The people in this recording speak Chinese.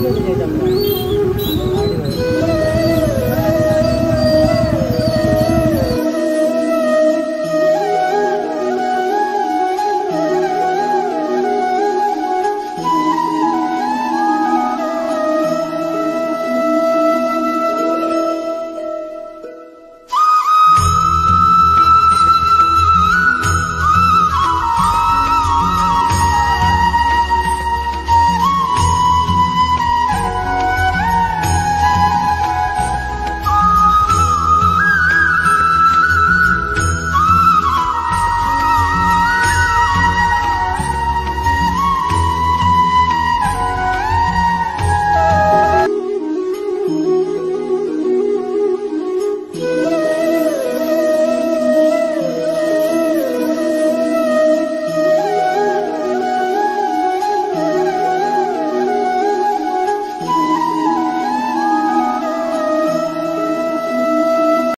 这个你也见过